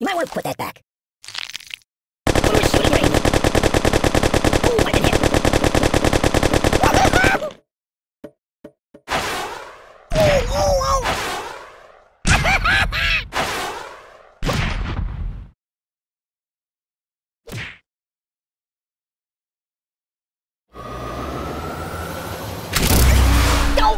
You might want to put that back. Ooh, it's shooting range. Ooh, I've been hit. Ooh, ooh, ooh. No!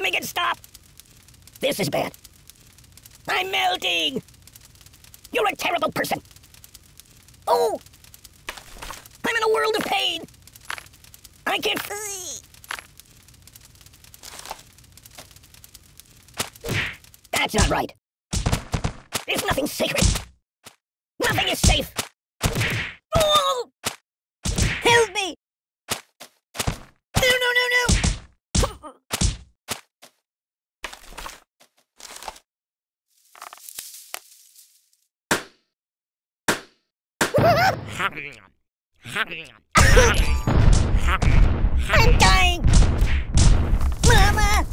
Make it stop! This is bad. I'm melting! You're a terrible person! Oh! I'm in a world of pain! I can't... That's not right. There's nothing sacred. Nothing is safe. Oh! Help me! No, no, no, no! I'm dying! Mama!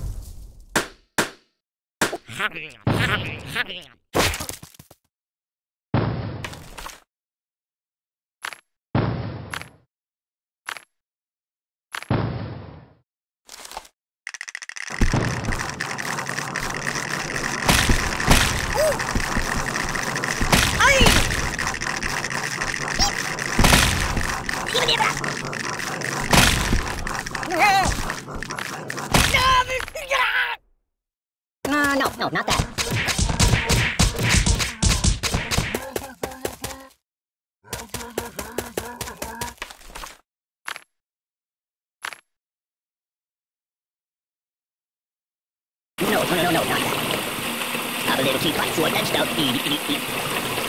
No, no, no, not that. No, no, no, no, no, not that. Have a little teapot for that stuff. Eat,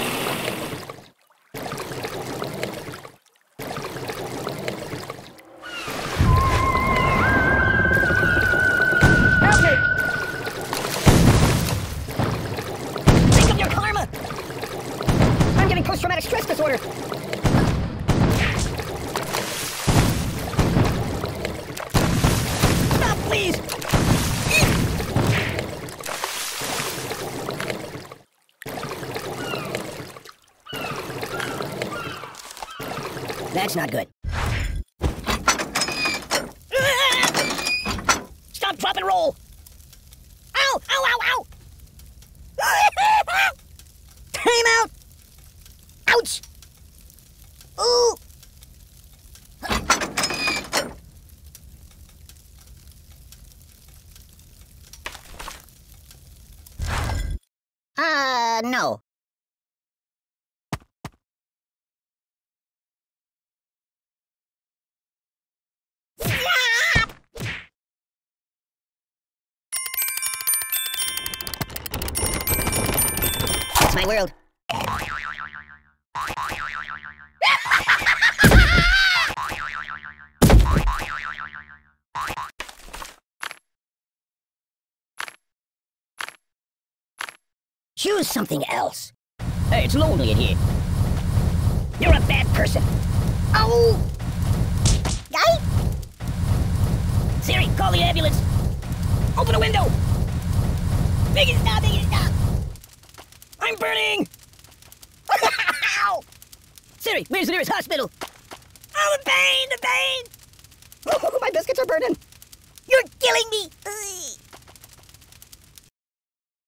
post-traumatic stress disorder! Stop, please! That's not good. Ouch! Ooh! Uh, no. That's my world. Choose something else. Hey, it's lonely in here. You're a bad person. Oh! Guy? Siri, call the ambulance. Open a window. It stop, it stop. I'm burning! Siri, where's the nearest hospital? Oh, the pain, the pain! My biscuits are burning. You're killing me!